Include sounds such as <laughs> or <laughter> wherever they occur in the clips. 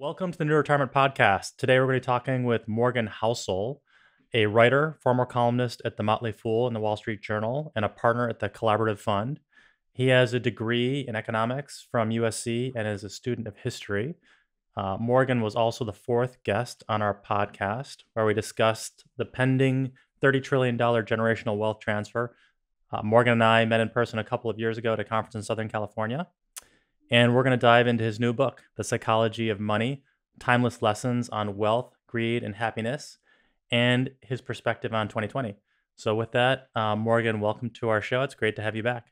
Welcome to the NewRetirement Podcast. Today we're going to be talking with Morgan Housel, a writer, former columnist at The Motley Fool and the Wall Street Journal, and a partner at the Collaborative Fund. He has a degree in economics from USC and is a student of history. Uh, Morgan was also the fourth guest on our podcast, where we discussed the pending $30 trillion generational wealth transfer. Uh, Morgan and I met in person a couple of years ago at a conference in Southern California. And we're going to dive into his new book, The Psychology of Money Timeless Lessons on Wealth, Greed, and Happiness, and his perspective on 2020. So, with that, uh, Morgan, welcome to our show. It's great to have you back.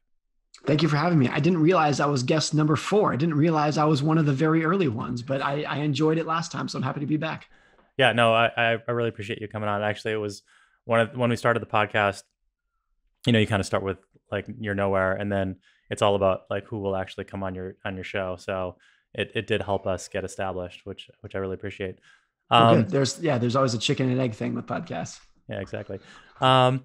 Thank you for having me. I didn't realize I was guest number four. I didn't realize I was one of the very early ones, but I, I enjoyed it last time, so I'm happy to be back. Yeah, no, I, I really appreciate you coming on. Actually, it was one of when we started the podcast. You know, you kind of start with like you're nowhere, and then it's all about like who will actually come on your on your show. So it, it did help us get established, which which I really appreciate. Um, there's yeah, there's always a chicken and egg thing with podcasts. Yeah, exactly. Um,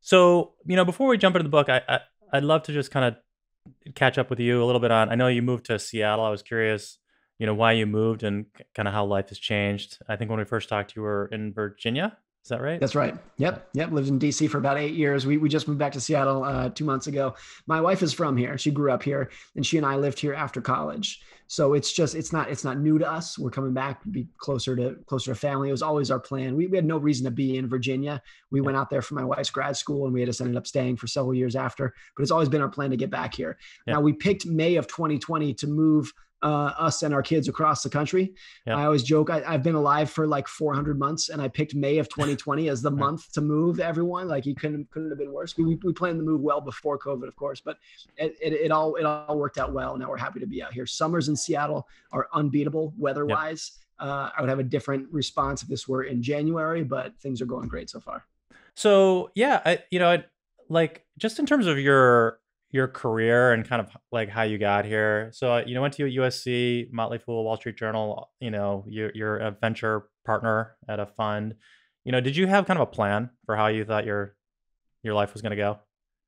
so you know, before we jump into the book, I, I I'd love to just kind of catch up with you a little bit on. I know you moved to Seattle. I was curious, you know, why you moved and kind of how life has changed. I think when we first talked, you were in Virginia. Is that right? That's right. Yep. Yep. Lived in DC for about eight years. We, we just moved back to Seattle uh, two months ago. My wife is from here. She grew up here and she and I lived here after college. So it's just, it's not, it's not new to us. We're coming back to be closer to, closer to family. It was always our plan. We, we had no reason to be in Virginia. We yeah. went out there for my wife's grad school and we had just ended up staying for several years after, but it's always been our plan to get back here. Yeah. Now we picked May of 2020 to move uh, us and our kids across the country. Yeah. I always joke I, have been alive for like 400 months, and I picked May of 2020 as the <laughs> month to move everyone. Like you couldn't couldn't have been worse. We, we planned the move well before COVID, of course, but it, it, it all it all worked out well. Now we're happy to be out here. Summers in Seattle are unbeatable weather wise. Yeah. Uh, I would have a different response if this were in January, but things are going great so far. So yeah, I you know I, like just in terms of your your career and kind of like how you got here. So uh, you know, went to USC, Motley Fool, Wall Street Journal. You know, you're, you're a venture partner at a fund. You know, did you have kind of a plan for how you thought your your life was going to go?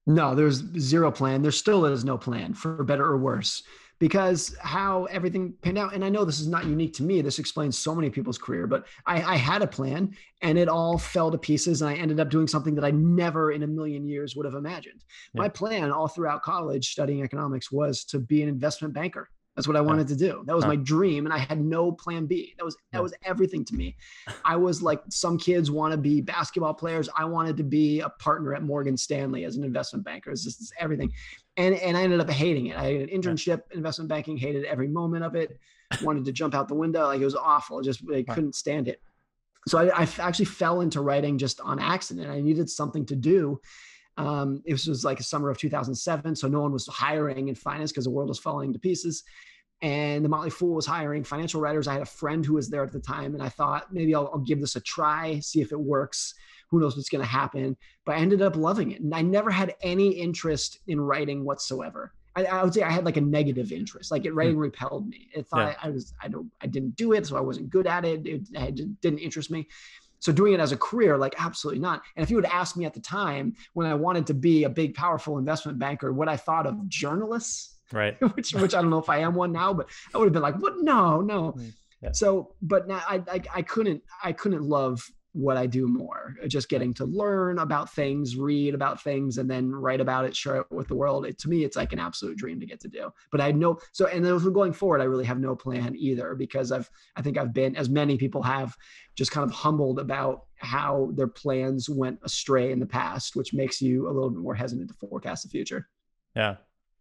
No, there's zero plan. There still is no plan for better or worse because how everything panned out. And I know this is not unique to me. This explains so many people's career, but I, I, had a plan and it all fell to pieces. And I ended up doing something that I never in a million years would have imagined. Yeah. My plan all throughout college studying economics was to be an investment banker. That's what I wanted to do. That was my dream, and I had no plan B. That was that was everything to me. I was like some kids want to be basketball players. I wanted to be a partner at Morgan Stanley as an investment banker. It's just it's everything, and and I ended up hating it. I had an internship, investment banking, hated every moment of it. Wanted to jump out the window. Like it was awful. Just I couldn't stand it. So I, I actually fell into writing just on accident. I needed something to do um, it was like a summer of 2007, so no one was hiring in finance because the world was falling to pieces. And the Motley Fool was hiring financial writers. I had a friend who was there at the time, and I thought maybe I'll, I'll give this a try, see if it works. Who knows what's going to happen? But I ended up loving it, and I never had any interest in writing whatsoever. I, I, would say I had like a negative interest. Like it hmm. writing repelled me. It thought yeah. I, I, was I don't I didn't do it, so I wasn't good at it. It, it didn't interest me. So doing it as a career, like absolutely not. And if you would ask me at the time when I wanted to be a big, powerful investment banker, what I thought of journalists, right? <laughs> which, which I don't know if I am one now, but I would have been like, what? No, no. Hmm. Yeah. So, but now I, I, I couldn't, I couldn't love what I do more. Uh, just getting to learn about things, read about things, and then write about it, share it with the world. It, to me, it's like an absolute dream to get to do. But I know so, and then going forward, I really have no plan either because I've I think I've been as many people have just kind of humbled about how their plans went astray in the past, which makes you a little bit more hesitant to forecast the future. Yeah,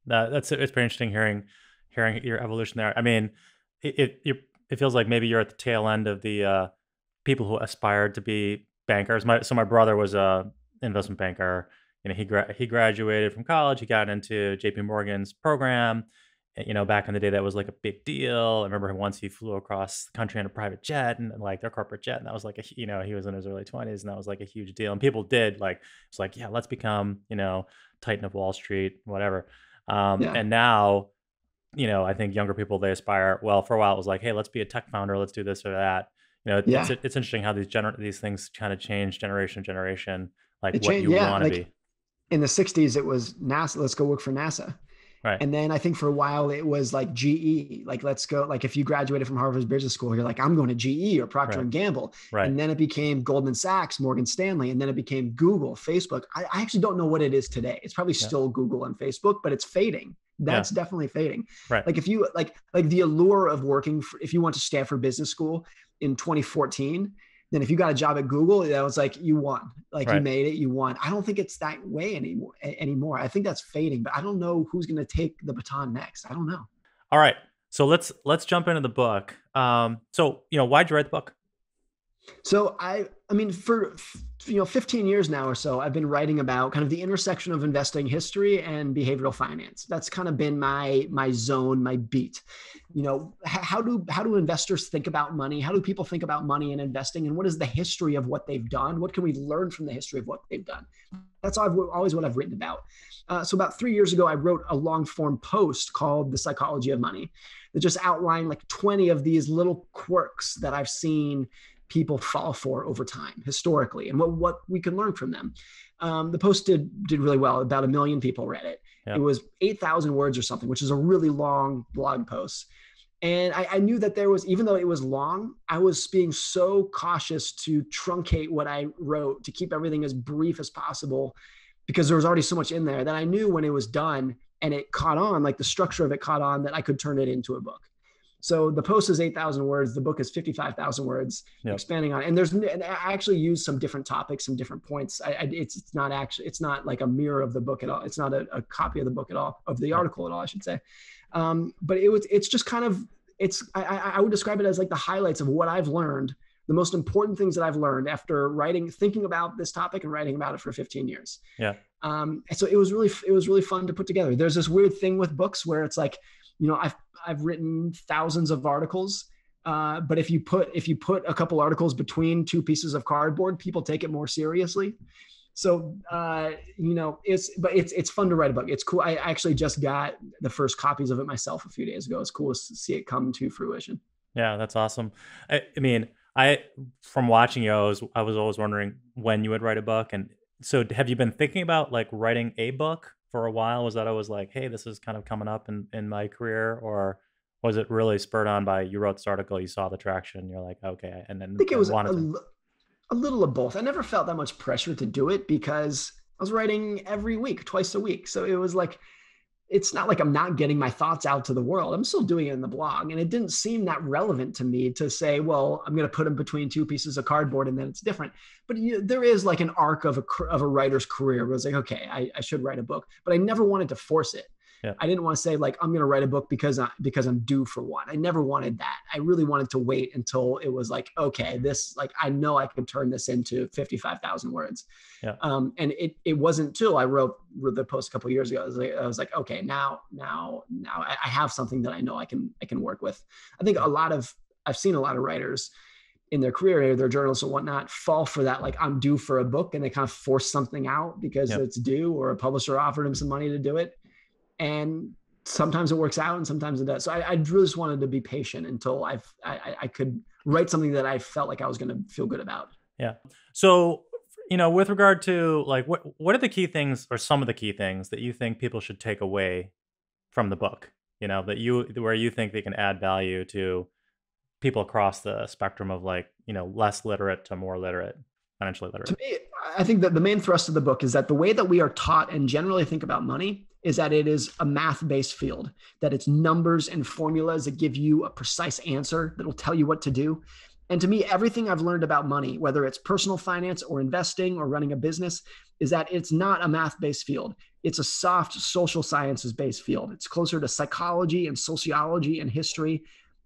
that, that's it's pretty interesting hearing hearing your evolution there. I mean, it it, it feels like maybe you're at the tail end of the uh, people who aspired to be bankers. My so my brother was a investment banker. You know, he gra- he graduated from college. He got into J.P. Morgan's program. You know, back in the day, that was like a big deal. I remember once he flew across the country in a private jet and like their corporate jet, and that was like a you know he was in his early twenties, and that was like a huge deal. And people did like it's like yeah, let's become you know Titan of Wall Street, whatever. Um, yeah. And now, you know, I think younger people they aspire. Well, for a while it was like, hey, let's be a tech founder, let's do this or that you know, yeah. it's, it's interesting how these gener- these things kind of change generation to generation, like it what changed, you yeah, want to like, be. In the '60s, it was NASA. Let's go work for NASA. Right. And then I think for a while it was like GE, like let's go. Like if you graduated from Harvard Business School, you're like, I'm going to GE or Procter Right. and Gamble. Right. And then it became Goldman Sachs, Morgan Stanley, and then it became Google, Facebook. I, I actually don't know what it is today. It's probably Yeah. still Google and Facebook, but it's fading. That's definitely fading. Right. Like if you like like the allure of working for, if you went to Stanford Business School in 2014, then if you got a job at Google, that was like you won. Like you made it, you won. I don't think it's that way anymore anymore. I think that's fading, but I don't know who's going to take the baton next. I don't know. All right. So let's let's jump into the book. Um, so you know, why'd you write the book? So I, I mean, for you know, 15 years now or so, I've been writing about kind of the intersection of investing history and behavioral finance. That's kind of been my my zone, my beat. You know, how do how do investors think about money? How do people think about money and investing? And what is the history of what they've done? What can we learn from the history of what they've done? That's always what I've written about. Uh, so about three years ago, I wrote a long form post called "The Psychology of Money," that just outlined like 20 of these little quirks that I've seen people fall for over time historically and what, what we can learn from them. Um, the post did, did really well. About a million people read it. Yeah. It was 8,000 words or something, which is a really long blog post. And I, I knew that there was, even though it was long, I was being so cautious to truncate what I wrote to keep everything as brief as possible because there was already so much in there that I knew when it was done and it caught on, like the structure of it caught on, that I could turn it into a book. So the post is 8,000 words. The book is 55,000 words, Yep. expanding on. It. And there's, and I actually use some different topics, some different points. I, I, it's, it's not actually, it's not like a mirror of the book at all. It's not a, a copy of the book at all, of the article at all, I should say. Um, but it was, it's just kind of, it's, I, I would describe it as like the highlights of what I've learned, the most important things that I've learned after writing, thinking about this topic and writing about it for 15 years. Yeah. Um, so it was really, it was really fun to put together. There's this weird thing with books where it's like, you know, I've, I've written thousands of articles. Uh, but if you put if you put a couple articles between two pieces of cardboard, people take it more seriously. So uh, you know, it's but it's it's fun to write a book. It's cool. I actually just got the first copies of it myself a few days ago. It's cool to see it come to fruition. Yeah, that's awesome. I, I mean, I from watching you, I was I was always wondering when you would write a book. And so, have you been thinking about like writing a book for a while? Was that always like, hey, this is kind of coming up in in my career, or was it really spurred on by you wrote this article, you saw the traction, you're like, okay, and then I think it was a, to. a little of both. I never felt that much pressure to do it because I was writing every week, twice a week. So it was like, it's not like I'm not getting my thoughts out to the world. I'm still doing it in the blog. And it didn't seem that relevant to me to say, well, I'm going to put them between two pieces of cardboard and then it's different. But you there is like an arc of a, of a writer's career where it's like, okay, I, I should write a book, but I never wanted to force it. Yeah. I didn't want to say like I'm going to write a book because I, because I'm due for one. I never wanted that. I really wanted to wait until it was like okay, this like I know I can turn this into 55,000 words. Yeah. Um, and it it wasn't until I wrote the post a couple years ago. I was like, I was like okay, now now now I, I have something that I know I can I can work with. I think a lot of I've seen a lot of writers in their career, or their journalists or whatnot, fall for that. Like I'm due for a book, and they kind of force something out because Yep. it's due, or a publisher offered them some money to do it and sometimes it works out and sometimes it does. So I, I really just wanted to be patient until I've, I, I- I could write something that I felt like I was going to feel good about. Yeah. So, you know, with regard to like what what are the key things or some of the key things that you think people should take away from the book? You know, that you where you think they can add value to people across the spectrum of like, you know, less literate to more literate, financially literate. To me, I think that the main thrust of the book is that the way that we are taught and generally think about money is that it is a math-based field, that it's numbers and formulas that give you a precise answer that will tell you what to do. And to me, everything I've learned about money, whether it's personal finance or investing or running a business, is that it's not a math-based field. It's a soft social sciences-based field. It's closer to psychology and sociology and history.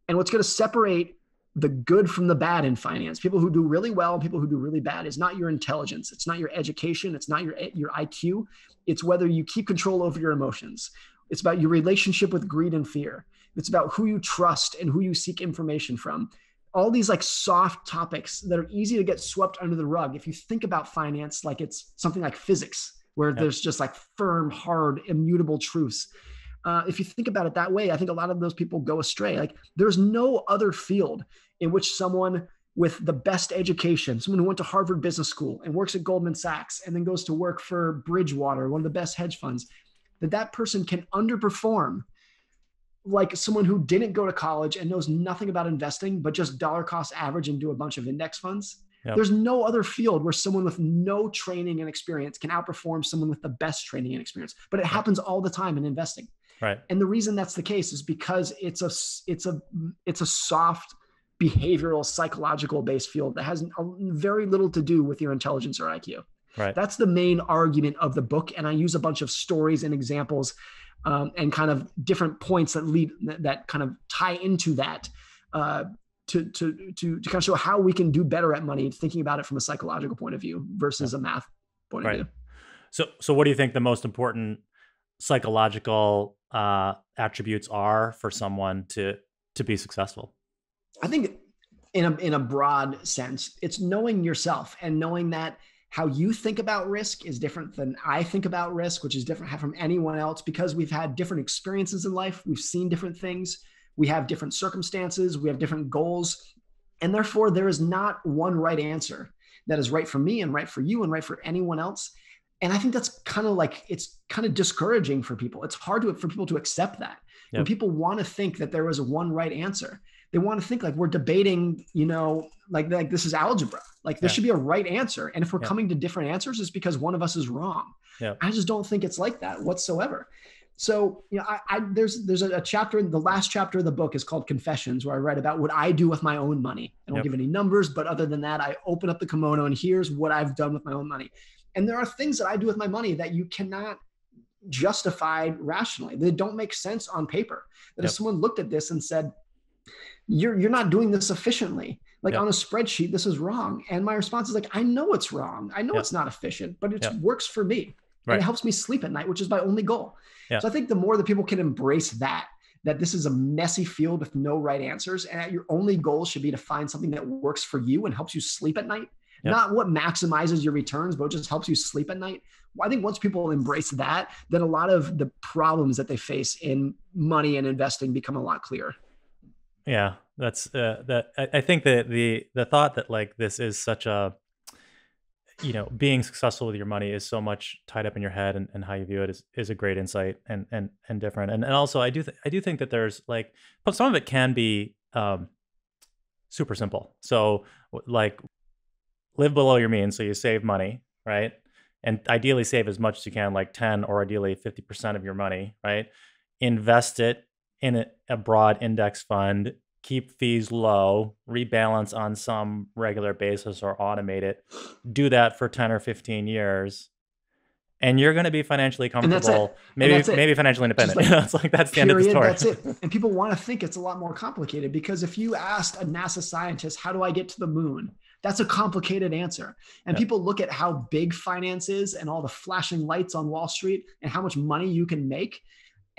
And what's going to separate the good from the bad in finance. People who do really well, and people who do really bad is not your intelligence, it's not your education, it's not your your IQ. It's whether you keep control over your emotions. It's about your relationship with greed and fear. It's about who you trust and who you seek information from. All these like soft topics that are easy to get swept under the rug if you think about finance like it's something like physics where Yep. there's just like firm, hard, immutable truths. Uh, if you think about it that way, I think a lot of those people go astray. Like there's no other field in which someone with the best education, someone who went to Harvard Business School and works at Goldman Sachs and then goes to work for Bridgewater, one of the best hedge funds, that that person can underperform like someone who didn't go to college and knows nothing about investing, but just dollar cost average and do a bunch of index funds. Yep. There's no other field where someone with no training and experience can outperform someone with the best training and experience. But it happens all the time in investing. Right. And the reason that's the case is because it's a it's a it's a soft behavioral psychological based field that has very little to do with your intelligence or IQ. Right. That's the main argument of the book and I use a bunch of stories and examples um, and kind of different points that lead that kind of tie into that uh, to, to, to, to kind of show how we can do better at money, thinking about it from a psychological point of view versus a math point right. of view. So, so what do you think the most important psychological uh, attributes are for someone to to be successful? I think, in a in a broad sense, it's knowing yourself and knowing that how you think about risk is different than I think about risk, which is different from anyone else because we've had different experiences in life. We've seen different things. We have different circumstances. We have different goals. And therefore, there is not one right answer that is right for me and right for you and right for anyone else. And I think that's kind of like, it's kind of discouraging for people. It's hard to, for people to accept that. Yep. When people want to think that there was one right answer, they want to think like we're debating, you know, like, like this is algebra like there yeah. should be a right answer. And if we're yeah. coming to different answers, it's because one of us is wrong. Yeah. I just don't think it's like that whatsoever. So, you know, I, I there's there's a, a, chapter in the last chapter of the book is called Confessions, where I write about what I do with my own money. I don't yep. give any numbers, but other than that, I open up the kimono and here's what I've done with my own money. And there are things that I do with my money that you cannot justify rationally. They don't make sense on paper. That yep. if someone looked at this and said, You're you're not doing this efficiently, like on a spreadsheet this is wrong. And my response is like i know it's wrong. I know it's not efficient but it works for me. Right. and it helps me sleep at night which is my only goal. So i think the more that people can embrace that that this is a messy field with no right answers and that your only goal should be to find something that works for you and helps you sleep at night. Not what maximizes your returns but just helps you sleep at night. Well, i think once people embrace that then a lot of the problems that they face in money and investing become a lot clearer yeah, that's uh, that. I, think that the the thought that like this is such a you know being successful with your money is so much tied up in your head and, and how you view it is, is a great insight and and and different. And, and also i do th- i do think that there's like some of it can be um super simple. So like live below your means so you save money right? And ideally save as much as you can like 10 or ideally 50% of your money right? Invest it in a, a broad index fund, keep fees low, rebalance on some regular basis or automate it. Do that for 10 or 15 years. And you're going to be financially comfortable, maybe maybe financially independent. Like, you know, it's like that's the end of the story. That's it. And people want to think it's a lot more complicated because if you asked a NASA scientist, "How do I get to the moon?" That's a complicated answer. And yeah. people look at how big finance is and all the flashing lights on Wall Street and how much money you can make.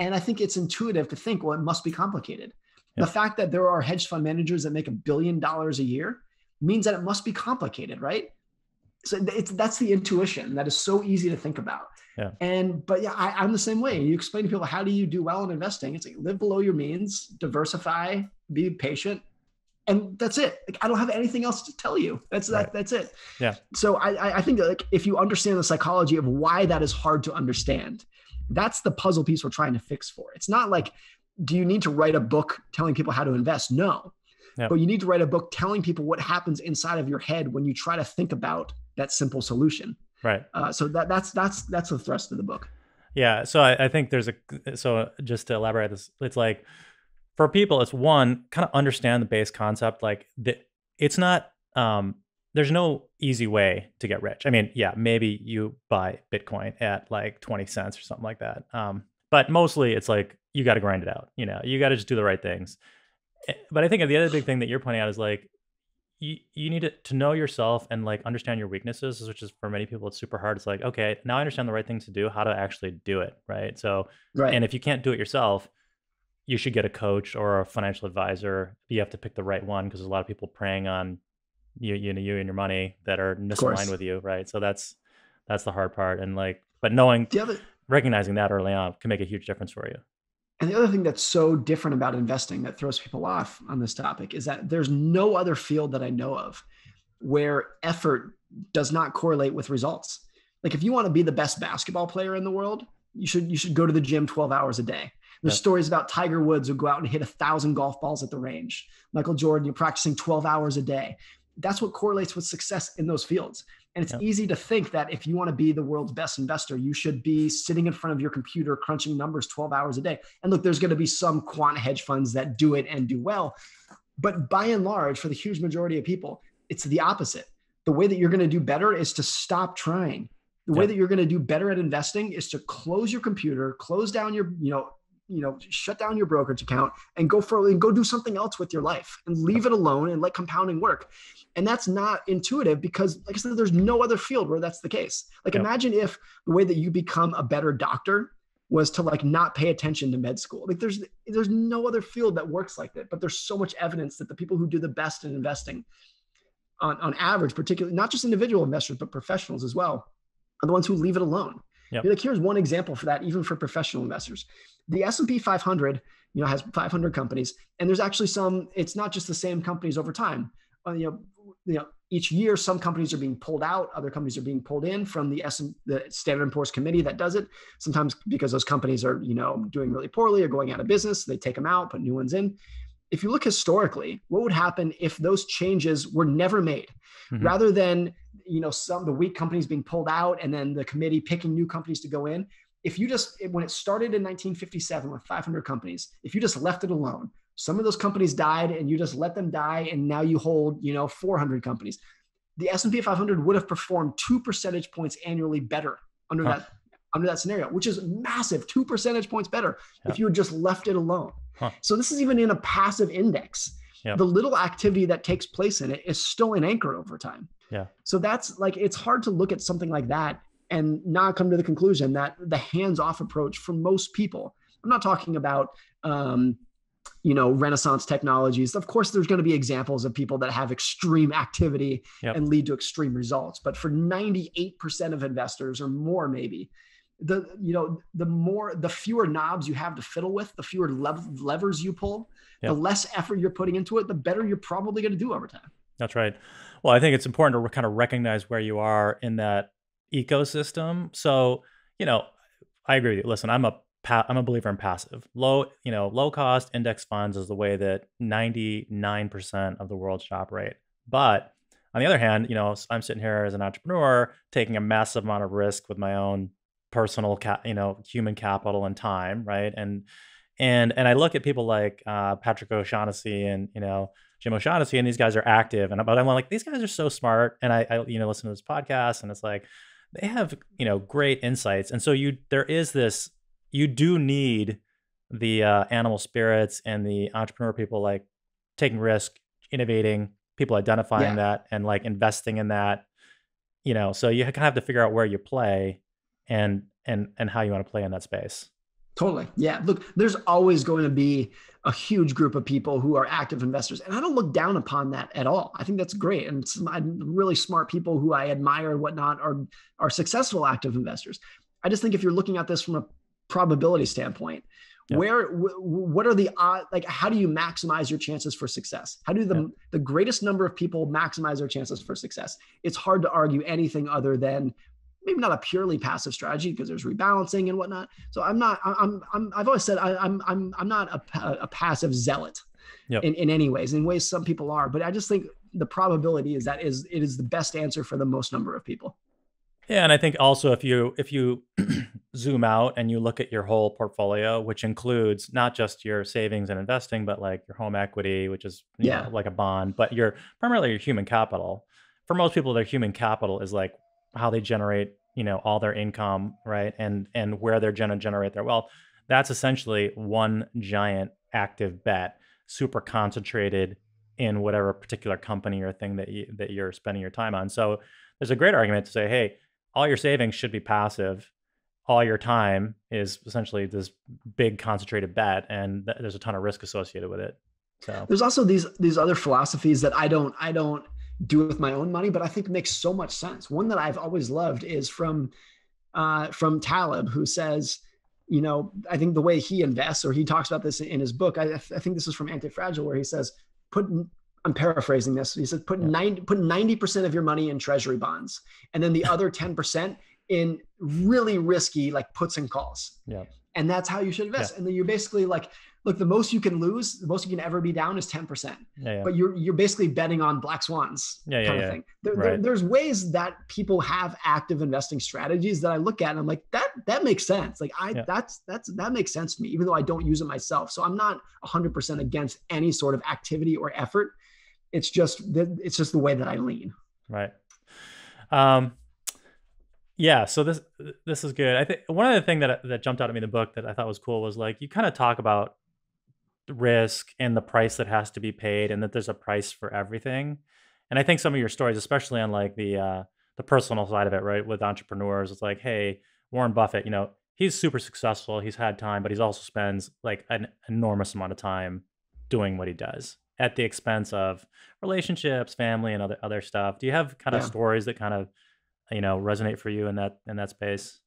And I think it's intuitive to think, well, it must be complicated. Yeah. The fact that there are hedge fund managers that make a billion dollars a year means that it must be complicated, right? So it's that's the intuition that is so easy to think about. Yeah. And but yeah, I, am the same way. You explain to people how do you do well in investing? It's like live below your means, diversify, be patient, and that's it. Like I don't have anything else to tell you. That's right. that. That's it. Yeah. So I I think like if you understand the psychology of why that is hard to understand, that's the puzzle piece we're trying to fix for. It's not like, do you need to write a book telling people how to invest? No. Yep. But you need to write a book telling people what happens inside of your head when you try to think about that simple solution. Right. Uh, so that that's that's that's the thrust of the book. Yeah. So I, I think there's a so just to elaborate this, it's like for people, it's one kind of understand the base concept. Like the, it's not um there's no easy way to get rich. I mean, yeah, maybe you buy Bitcoin at like 20 cents or something like that. Um, but mostly it's like you got to grind it out. You know, you got to just do the right things. Eh, but I think the other big thing that you're pointing out is like you you need to, to know yourself and like understand your weaknesses, which is for many people it's super hard. It's like, okay, now I understand the right things to do, how to actually do it, right? So, right. and if you can't do it yourself, you should get a coach or a financial advisor. You have to pick the right one because there's a lot of people preying on you you know you and your money that are misaligned with you, right? So that's that's the hard part, and like, but knowing the other, recognizing that early on can make a huge difference for you. And the other thing that's so different about investing that throws people off on this topic is that there's no other field that I know of where effort does not correlate with results. Like if you want to be the best basketball player in the world, you should you should go to the gym 12 hours a day. There's yep. stories about Tiger Woods who go out and hit a thousand golf balls at the range. Michael Jordan, you're practicing 12 hours a day. That's what correlates with success in those fields. And it's yep. easy to think that if you want to be the world's best investor, you should be sitting in front of your computer crunching numbers 12 hours a day. And look, there's going to be some quant hedge funds that do it and do well. But by and large, for the huge majority of people, it's the opposite. The way that you're going to do better is to stop trying. The way that you're going to do better at investing is to close your computer, close down your, you know, you know, shut down your brokerage account and go for and go do something else with your life and leave it alone and let compounding work. And that's not intuitive because, like I said, there's no other field where that's the case. Like, imagine if the way that you become a better doctor was to like not pay attention to med school. Like, there's there's no other field that works like that. But there's so much evidence that the people who do the best in investing, on on average, particularly not just individual investors but professionals as well, are the ones who leave it alone. Yep. Like here's one example for that, even for professional investors. The S&P 500, you know, has 500 companies, and there's actually some. It's not just the same companies over time. Uh, you know, you know, each year some companies are being pulled out, other companies are being pulled in from the S the Standard & Poor's committee that does it. Sometimes because those companies are, you know, doing really poorly or going out of business, they take them out, put new ones in. If you look historically, what would happen if those changes were never made? Mm-hmm. Rather than, you know, some the weak companies being pulled out and then the committee picking new companies to go in, if you just when it started in 1957 with 500 companies, if you just left it alone, some of those companies died and you just let them die and now you hold you know 400 companies the s&p 500 would have performed two percentage points annually better under huh. that under that scenario which is massive two percentage points better yeah. if you had just left it alone huh. so this is even in a passive index yeah. the little activity that takes place in it is still an anchor over time yeah so that's like it's hard to look at something like that and not come to the conclusion that the hands-off approach for most people i'm not talking about um, you know renaissance technologies of course there's going to be examples of people that have extreme activity yep. and lead to extreme results but for 98% of investors or more maybe the you know the more the fewer knobs you have to fiddle with the fewer lev- levers you pull yep. the less effort you're putting into it the better you're probably going to do over time that's right well i think it's important to kind of recognize where you are in that ecosystem so you know i agree with you listen i'm a pa- I'm a believer in passive. Low, you know, low cost index funds is the way that 99% of the world should operate. But on the other hand, you know, I'm sitting here as an entrepreneur taking a massive amount of risk with my own personal, ca- you know, human capital and time, right? And and and I look at people like uh, Patrick O'Shaughnessy and you know Jim O'Shaughnessy, and these guys are active, and but I'm like these guys are so smart, and I, I you know listen to this podcast, and it's like they have you know great insights, and so you there is this you do need the uh, animal spirits and the entrepreneur people like taking risk, innovating, people identifying yeah. that and like investing in that. You know, so you kind of have to figure out where you play and and and how you want to play in that space. Totally. Yeah. Look, there's always going to be a huge group of people who are active investors. And I don't look down upon that at all. I think that's great. And some really smart people who I admire and whatnot are, are successful active investors. I just think if you're looking at this from a probability standpoint yep. where w- what are the like how do you maximize your chances for success how do the yep. the greatest number of people maximize their chances for success it's hard to argue anything other than maybe not a purely passive strategy because there's rebalancing and whatnot so i'm not i'm, I'm i've always said I, am i'm i'm not a, a passive zealot yep. in, in any ways in ways some people are but i just think the probability is that is it is the best answer for the most number of people yeah, and I think also if you if you <clears throat> zoom out and you look at your whole portfolio, which includes not just your savings and investing, but like your home equity, which is yeah. Know, like a bond, but your primarily your human capital. For most people, their human capital is like how they generate, you know, all their income, right? And and where they're going to generate their wealth. That's essentially one giant active bet, super concentrated in whatever particular company or thing that you that you're spending your time on. So there's a great argument to say, hey, all your savings should be passive. All your time is essentially this big concentrated bet, and th- there's a ton of risk associated with it. So there's also these these other philosophies that I don't I don't do with my own money, but I think makes so much sense. One that I've always loved is from uh, from Taleb, who says, you know, I think the way he invests, or he talks about this in his book. I, I think this is from Antifragile, where he says, put I'm paraphrasing this. He said, put yeah. 90, put 90% of your money in treasury bonds. And then the other 10% in really risky like puts and calls. Yeah. And that's how you should invest. Yeah. And then you're basically like, look, the most you can lose, the most you can ever be down is 10%. Yeah, yeah. But you're you're basically betting on black swans yeah, kind of thing. There, right. there, there's ways that people have active investing strategies that I look at and I'm like, that that makes sense. Like I that's that's that makes sense to me, even though I don't use it myself. So I'm not 100% against any sort of activity or effort. It's just it's just the way that I lean. Right. Um, yeah, so this this is good. I think one of the thing that that jumped out at me in the book that I thought was cool was like you kind of talk about risk and the price that has to be paid, and that there's a price for everything. And I think some of your stories, especially on like the uh, the personal side of it, right, with entrepreneurs, it's like, hey, Warren Buffett, you know, he's super successful. He's had time, but he's also spends like an enormous amount of time doing what he does at the expense of relationships, family, and other other stuff. Do you have kind of yeah. stories that kind of you know resonate for you in that in that space?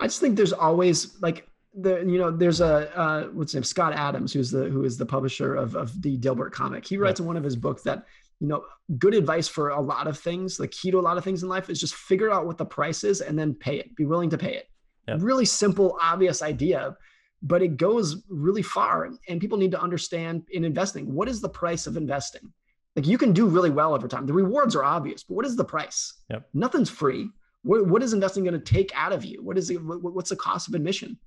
I just think there's always like the you know there's a uh, what's his name Scott Adams who's the who is the publisher of of the Dilbert comic. He writes yep. in one of his books that you know good advice for a lot of things, the key to a lot of things in life is just figure out what the price is and then pay it. Be willing to pay it. Yep. Really simple, obvious idea, but it goes really far. And people need to understand in investing what is the price of investing. Like you can do really well over time. The rewards are obvious, but what is the price? Yep. Nothing's free. What, what is investing going to take out of you? What is it? What, what's the cost of admission?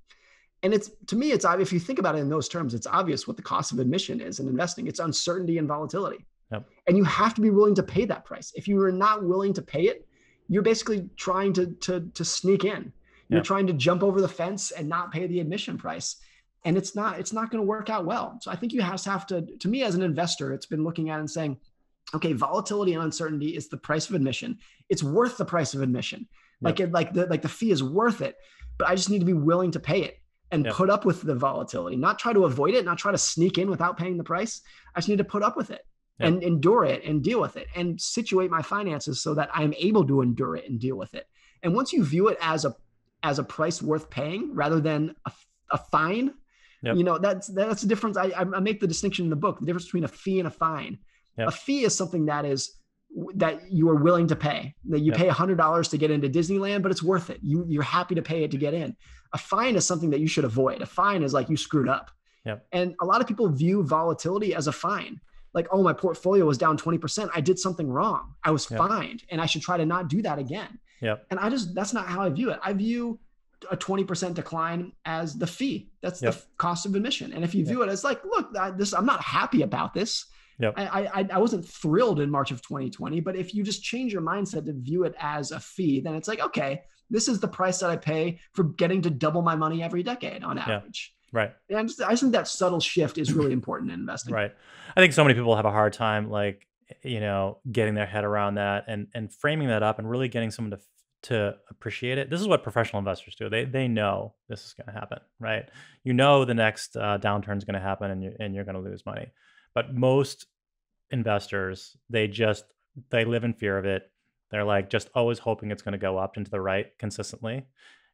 And it's to me, it's. If you think about it in those terms, it's obvious what the cost of admission is in investing. It's uncertainty and volatility. Yep. And you have to be willing to pay that price. If you are not willing to pay it, you're basically trying to to to sneak in. You're yep. trying to jump over the fence and not pay the admission price and it's not it's not going to work out well. So i think you have to have to to me as an investor it's been looking at and saying okay volatility and uncertainty is the price of admission. It's worth the price of admission. Like it like the like the fee is worth it but i just need to be willing to pay it and yep. put up with the volatility. Not try to avoid it not try to sneak in without paying the price. I just need to put up with it yep. and endure it and deal with it and situate my finances so that i'm able to endure it and deal with it. And once you view it as a as a price worth paying rather than a, a fine Yep. You know, that's that's the difference. I, I make the distinction in the book, the difference between a fee and a fine. Yep. A fee is something that is that you are willing to pay. That you yep. pay hundred dollars to get into Disneyland, but it's worth it. You you're happy to pay it to get in. A fine is something that you should avoid. A fine is like you screwed up. Yep. And a lot of people view volatility as a fine. Like, oh, my portfolio was down 20%. I did something wrong. I was fined and I should try to not do that again. Yep. And I just that's not how I view it. I view a 20% decline as the fee. That's yep. the cost of admission. And if you view it as like, look, I, this, I'm not happy about this. Yep. I, I, I wasn't thrilled in March of 2020, but if you just change your mindset to view it as a fee, then it's like, okay, this is the price that I pay for getting to double my money every decade on average. Yeah. Right. And I, just, I think that subtle shift is really important in investing. Right. I think so many people have a hard time, like, you know, getting their head around that and, and framing that up and really getting someone to to appreciate it. This is what professional investors do. They they know this is going to happen, right? You know the next uh, downturn is going to happen, and you and you're going to lose money. But most investors, they just they live in fear of it. They're like just always hoping it's going to go up into the right consistently.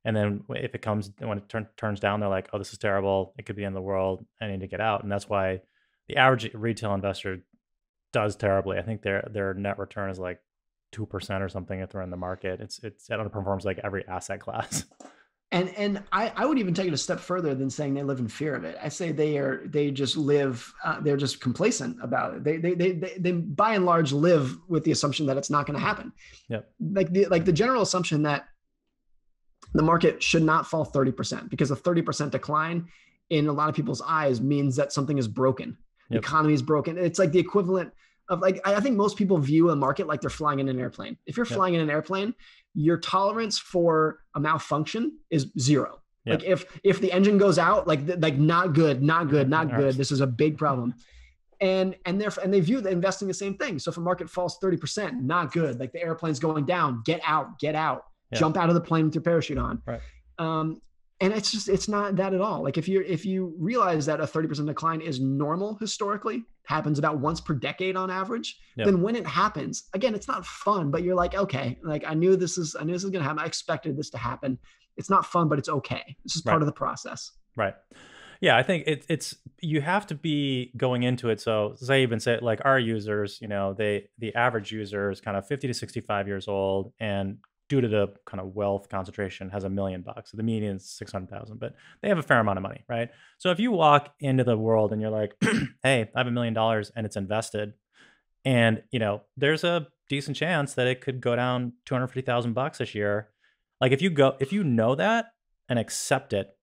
And then if it comes when it turn, turns down, they're like, "Oh, this is terrible. It could be in the world. I need to get out." And that's why the average retail investor does terribly. I think their their net return is like two percent or something if they're in the market. It's it's it underperforms like every asset class. <laughs> And and I, I would even take it a step further than saying they live in fear of it. I say they are they just live uh, they're just complacent about it. They, they they they they by and large live with the assumption that it's not going to happen. Yep. Like the like the general assumption that the market should not fall 30% because a 30% decline in a lot of people's eyes means that something is broken. Yep. The economy is broken. It's like the equivalent of like I think most people view a market like they're flying in an airplane. If you're flying in an airplane, your tolerance for a malfunction is zero. Like if if the engine goes out, like like not good, not good, not good. This is a big problem. And and they're and they view the investing the same thing. So if a market falls 30%, not good. Like the airplane's going down, get out, get out, jump out of the plane with your parachute on. Right. Um, and it's just it's not that at all like if you if you realize that a 30% decline is normal historically happens about once per decade on average yep. then when it happens again it's not fun but you're like okay like i knew this is i knew this is going to happen. I expected this to happen. It's not fun but it's okay. This is part of the process. Right. Yeah i think it, it's you have to be going into it. So say even say like our users you know they the average user is kind of 50 to 65 years old and due to the kind of wealth concentration has a million bucks. The median is 600,000, but they have a fair amount of money, right? So if you walk into the world and you're like, <clears throat> "Hey, I have a million dollars and it's invested." And, you know, there's a decent chance that it could go down 250,000 bucks this year. Like if you go if you know that and accept it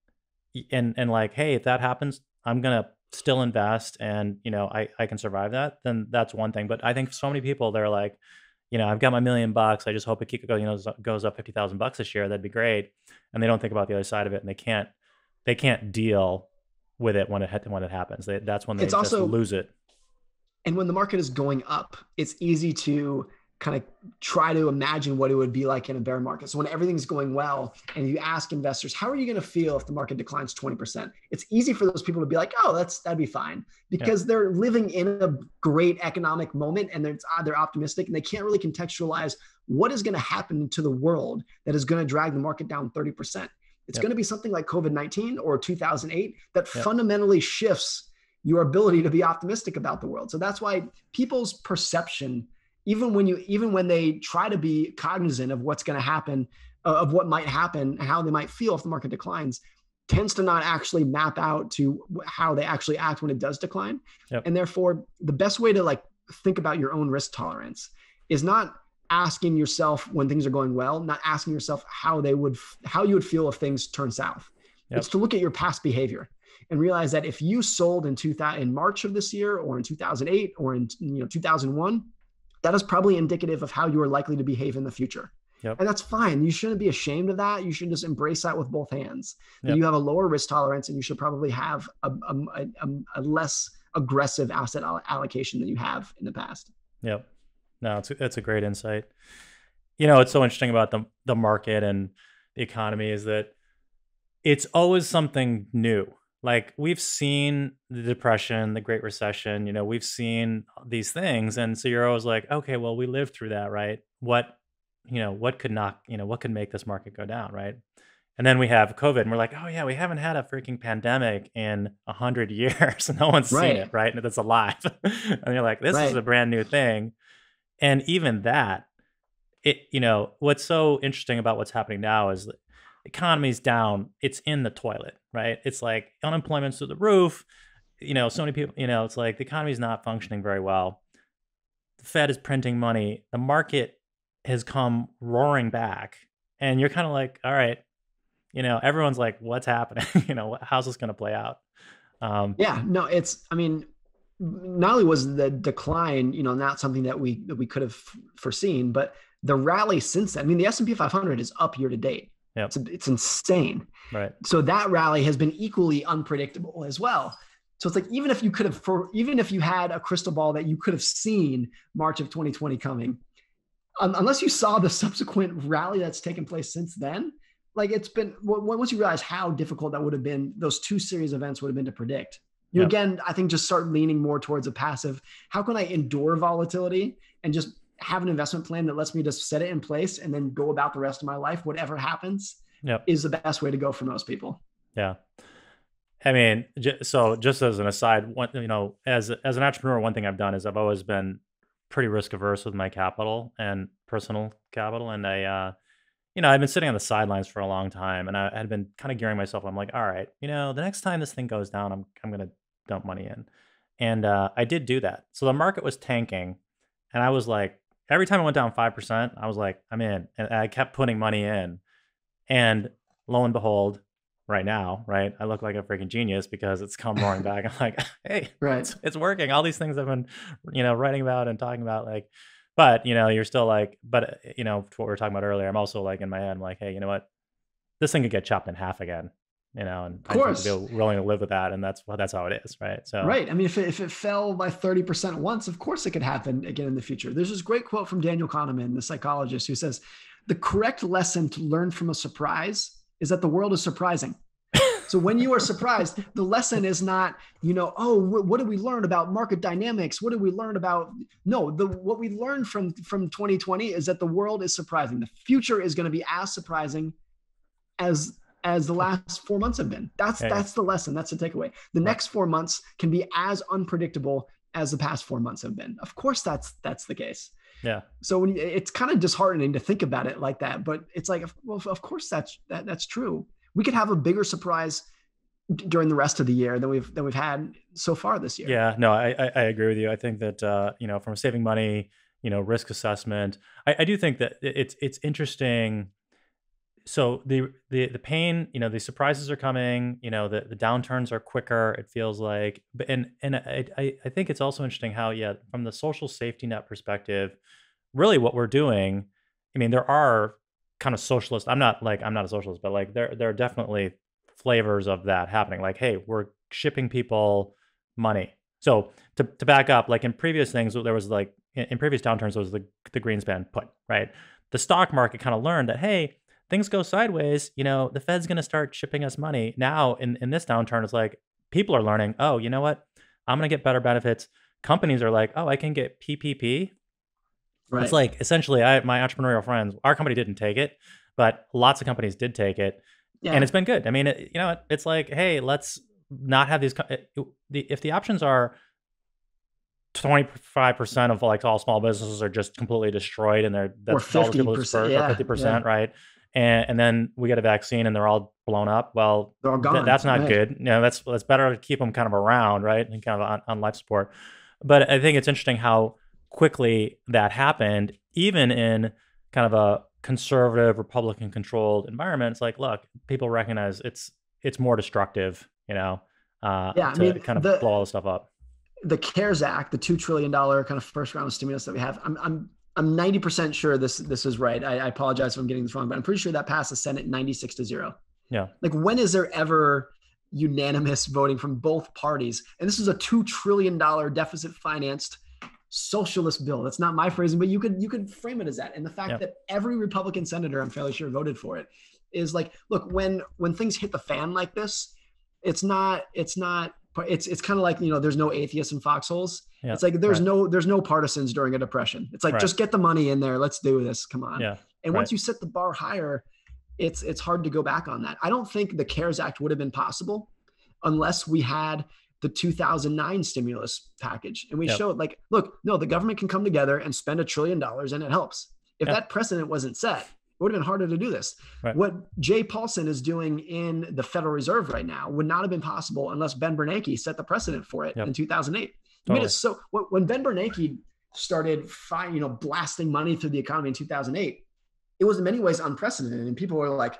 and and like, "Hey, if that happens, I'm going to still invest and, you know, I I can survive that." Then that's one thing. But I think so many people they're like, you know, I've got my million bucks. I just hope it keep you know, goes up fifty thousand bucks this year. That'd be great. And they don't think about the other side of it, and they can't, they can't deal with it when it when it happens. They, that's when they it's just also, lose it. And when the market is going up, it's easy to kind of try to imagine what it would be like in a bear market. So when everything's going well and you ask investors, how are you going to feel if the market declines 20%? It's easy for those people to be like, oh, that's that'd be fine because yeah. they're living in a great economic moment and they're they're optimistic and they can't really contextualize what is going to happen to the world that is going to drag the market down 30%. It's yep. going to be something like COVID-19 or 2008 that yep. fundamentally shifts your ability to be optimistic about the world. So that's why people's perception even when you even when they try to be cognizant of what's going to happen uh, of what might happen how they might feel if the market declines tends to not actually map out to how they actually act when it does decline yep. and therefore the best way to like think about your own risk tolerance is not asking yourself when things are going well not asking yourself how they would how you would feel if things turn south yep. it's to look at your past behavior and realize that if you sold in 2000 in march of this year or in 2008 or in you know 2001 that is probably indicative of how you are likely to behave in the future. Yep. And that's fine. You shouldn't be ashamed of that. You should just embrace that with both hands. Yep. You have a lower risk tolerance and you should probably have a, a, a, a less aggressive asset allocation than you have in the past. Yep. No, it's a, it's a great insight. You know, it's so interesting about the, the market and the economy is that it's always something new like we've seen the depression the great recession you know we've seen these things and so you're always like okay well we lived through that right? What you know what could knock you know what could make this market go down right? And then we have covid and we're like oh yeah we haven't had a freaking pandemic in a hundred <laughs> years. No one's right. seen it right? And that's alive. <laughs> And you're like this right. is a brand new thing. And even that it you know what's so interesting about what's happening now is the economy's down, it's in the toilet, right? It's like unemployment's through the roof. You know, so many people, you know, it's like the economy's not functioning very well. The Fed is printing money. The market has come roaring back. And you're kind of like, all right, you know, everyone's like, what's happening? <laughs> you know, how's this going to play out? Um, yeah, no, it's, I mean, not only was the decline, you know, not something that we that we could have foreseen, but the rally since then. I mean, the S and P 500 is up year to date. Yeah, it's, it's insane. Right. So that rally has been equally unpredictable as well. So it's like even if you could have, for even if you had a crystal ball that you could have seen March of 2020 coming, um, unless you saw the <laughs> subsequent rally that's taken place since then, like it's been once you realize how difficult that would have been, those two series events would have been to predict. You again, I think, just start leaning more towards a passive. How can I endure volatility and just have an investment plan that lets me just set it in place and then go about the rest of my life, whatever happens, yep. is the best way to go for most people. Yeah. I mean, so just as an aside, one, you know, as as an entrepreneur, one thing I've done is I've always been pretty risk averse with my capital and personal capital, and I, uh, you know, I've been sitting on the sidelines for a long time, and I had been kind of gearing myself. I'm like, all right, you know, the next time this thing goes down, I'm I'm gonna dump money in, and uh, I did do that. So the market was tanking, and I was like, every time it went down 5%, I was like, I'm in. And I kept putting money in. And lo and behold, right now, right, I look like a freaking genius because it's come roaring back. I'm like, <laughs> hey, <laughs> right. It's, it's, working. All these things I've been, you know, writing about and talking about, like, but, you know, you're still like, but, you know, what we were talking about earlier, I'm also like in my head, I'm like, hey, you know what? This thing could get chopped in half again you know, and of course. Feel willing to live with that. And that's well, that's how it is. Right. So, right. I mean, if it, if it fell by 30% once, of course it could happen again in the future. There's this great quote from Daniel Kahneman, the psychologist, who says, the correct lesson to learn from a surprise is that the world is surprising. So when you are surprised, the lesson is not, you know, oh, what did we learn about market dynamics? What did we learn about? No, the what we learned from from 2020 is that the world is surprising. The future is going to be as surprising as as the last four months have been. That's that's the lesson. That's the takeaway. The next four months can be as unpredictable as the past four months have been. Of course, that's that's the case. Yeah. So when you, it's kind of disheartening to think about it like that, but it's like, well, of course that's that, that's true. We could have a bigger surprise during the rest of the year than we've than we've had so far this year. Yeah, no, I I, I agree with you. I think that uh, you know, from saving money, you know, risk assessment, I, I do think that it's it's interesting. So the the the pain, you know, the surprises are coming. You know, the the downturns are quicker. It feels like, but and and I I, I think it's also interesting how yeah, from the social safety net perspective, really what we're doing. I mean, there are kind of socialist. I'm not like I'm not a socialist, but like there there are definitely flavors of that happening. Like, hey, we're shipping people money. So to, to back up, like in previous things, there was like in, in previous downturns, there was the the Greenspan put right. The stock market kind of learned that hey, things go sideways. You know, the Fed's going to start shipping us money. Now in in this downturn, it's like people are learning. Oh, you know what? I'm going to get better benefits. Companies are like, oh, I can get PPP. Right. It's like essentially, I my entrepreneurial friends, our company didn't take it, but lots of companies did take it yeah. and it's been good. I mean, it, you know, it's like, hey, let's not have these. if the options are 25% of like all small businesses are just completely destroyed and they're that's people dispersed yeah, or 50%, yeah. right? And, and then we get a vaccine and they're all blown up. Well, they're all gone. Th- that's not right. good. You know, that's, that's better to keep them kind of around, right? And kind of on, on life support. But I think it's interesting how quickly that happened, even in kind of a conservative republican controlled environment it's like look people recognize it's it's more destructive you know uh yeah, to I mean, kind of the, blow all this stuff up the cares act the two trillion dollar kind of first round of stimulus that we have i'm i'm i'm 90% sure this this is right I, I apologize if i'm getting this wrong but i'm pretty sure that passed the senate 96 to 0 yeah like when is there ever unanimous voting from both parties and this is a two trillion dollar deficit financed socialist bill. That's not my phrasing, but you could you could frame it as that. And the fact yep. that every Republican senator, I'm fairly sure, voted for it, is like, look, when when things hit the fan like this, it's not it's not it's it's kind of like you know there's no atheists in foxholes. Yep. It's like there's right. no there's no partisans during a depression. It's like right. just get the money in there. Let's do this. Come on. Yeah. And right. once you set the bar higher, it's it's hard to go back on that. I don't think the CARES Act would have been possible unless we had the 2009 stimulus package. And we yep. showed like, look, no, the government can come together and spend a trillion dollars and it helps. If yep. that precedent wasn't set, would have been harder to do this. Right. What Jay Powell is doing in the Federal Reserve right now would not have been possible unless Ben Bernanke set the precedent for it yep. in 2008. Totally. I mean, so when Ben Bernanke started, you know, blasting money through the economy in 2008, it was in many ways unprecedented. And people were like,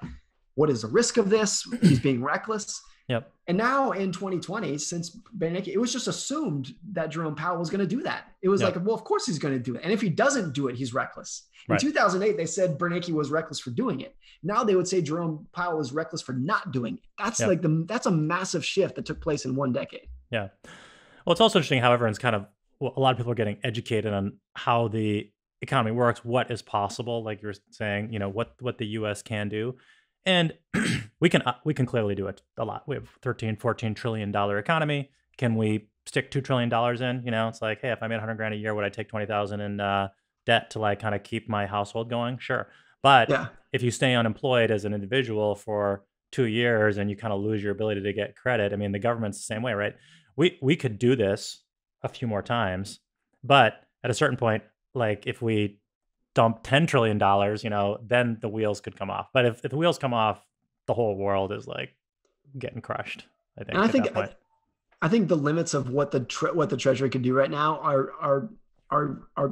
what is the risk of this? He's being reckless. Yep. And now in 2020, since Bernanke, it was just assumed that Jerome Powell was going to do that. It was yep. like, well, of course he's going to do it. And if he doesn't do it, he's reckless. In 2008, they said Bernanke was reckless for doing it. Now they would say Jerome Powell was reckless for not doing it. That's yep. like the that's a massive shift that took place in one decade. Yeah. Well, it's also interesting how everyone's kind of well, a lot of people are getting educated on how the economy works, what is possible, like you're saying, you know, what what the US can do and <clears throat> we can uh, we can clearly do it a lot. We have 13 14 trillion dollar economy. Can we stick 2 trillion dollars in? You know it's like hey if i made 100 grand a year would i take 20000 in uh, debt to like kind of keep my household going? Sure. But yeah. if you stay unemployed as an individual for two years and you kind of lose your ability to get credit i mean the government's the same way right? We we could do this a few more times but at a certain point like if we dump $10 trillion, you know, then the wheels could come off. But if, if the wheels come off, the whole world is like getting crushed. I think. And I think, I, I, think the limits of what the, tre- what the treasury could do right now are, are, are, are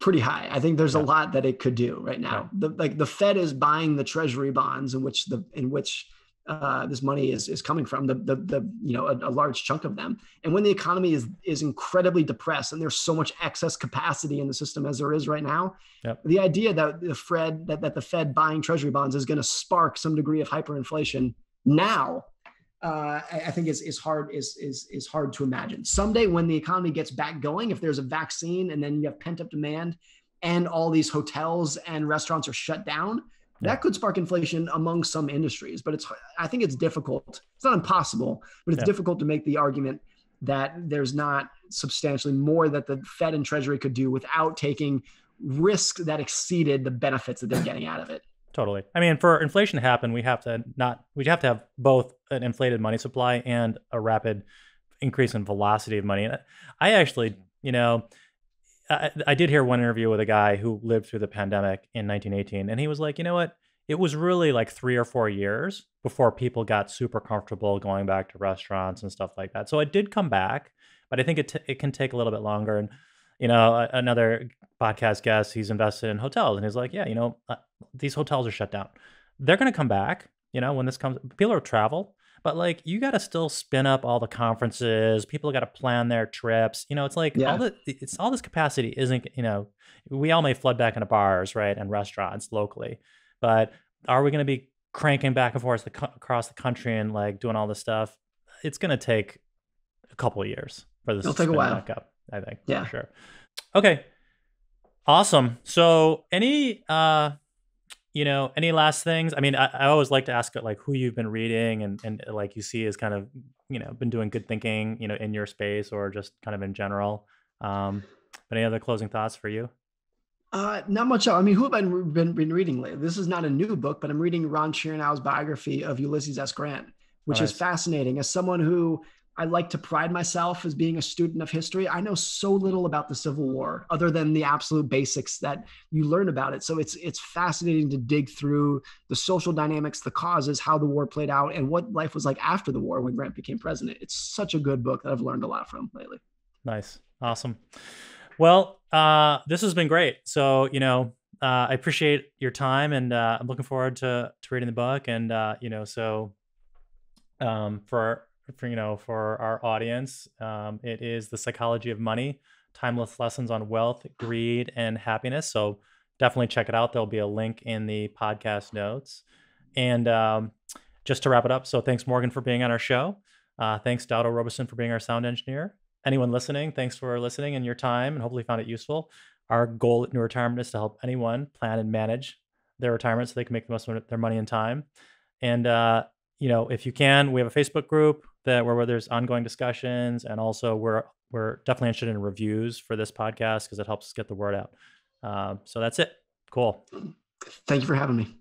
pretty high. I think there's yeah. a lot that it could do right now. Yeah. The, like the Fed is buying the treasury bonds in which the, in which uh, this money is is coming from the the, the you know a, a, large chunk of them and when the economy is is incredibly depressed and there's so much excess capacity in the system as there is right now yep. the idea that the fed that, that the fed buying treasury bonds is going to spark some degree of hyperinflation now uh, I, I, think is is hard is is is hard to imagine someday when the economy gets back going if there's a vaccine and then you have pent up demand and all these hotels and restaurants are shut down that could spark inflation among some industries but it's i think it's difficult. It's not impossible but it's yeah. difficult to make the argument that there's not substantially more that the fed and treasury could do without taking risk that exceeded the benefits that they're getting out of it. Totally. I mean for inflation to happen we have to not we have to have both an inflated money supply and a rapid increase in velocity of money. And i actually you know I, did hear one interview with a guy who lived through the pandemic in 1918, and he was like, you know what? It was really like three or four years before people got super comfortable going back to restaurants and stuff like that. So it did come back, but I think it t- it can take a little bit longer. And you know, another podcast guest, he's invested in hotels, and he's like, yeah, you know, uh, these hotels are shut down. They're going to come back. You know, when this comes, people are travel but like you got to still spin up all the conferences people got to plan their trips you know it's like yeah. all the it's all this capacity isn't you know we all may flood back into bars right and restaurants locally but are we going to be cranking back and forth across the country and like doing all this stuff it's going to take a couple of years for this It'll to take a while. back up i think yeah sure okay awesome so any uh you know any last things i mean I, I, always like to ask like who you've been reading and and like you see is kind of you know been doing good thinking you know in your space or just kind of in general um but any other closing thoughts for you uh, not much. I mean, who have I been, been, been reading lately? This is not a new book, but I'm reading Ron Chernow's biography of Ulysses S. Grant, which nice. is fascinating. As someone who I like to pride myself as being a student of history. I know so little about the Civil War other than the absolute basics that you learn about it. So it's it's fascinating to dig through the social dynamics, the causes, how the war played out, and what life was like after the war when Grant became president. It's such a good book that I've learned a lot from lately. Nice. Awesome. Well, uh, this has been great. So, you know, uh, I appreciate your time and uh, I'm looking forward to, to reading the book. And, uh, you know, so um, for for you know for our audience. Um, it is the psychology of money, timeless lessons on wealth, greed, and happiness. So definitely check it out. There'll be a link in the podcast notes. And um, just to wrap it up, so thanks Morgan for being on our show. Uh, thanks Dowdo Robeson for being our sound engineer. Anyone listening, thanks for listening and your time, and hopefully found it useful. Our goal at NewRetirement is to help anyone plan and manage their retirement so they can make the most of their money and time. And uh, you know, if you can, we have a Facebook group that where, where there's ongoing discussions, and also we're we're definitely interested in reviews for this podcast because it helps us get the word out. Um, so that's it. Cool. Thank you for having me.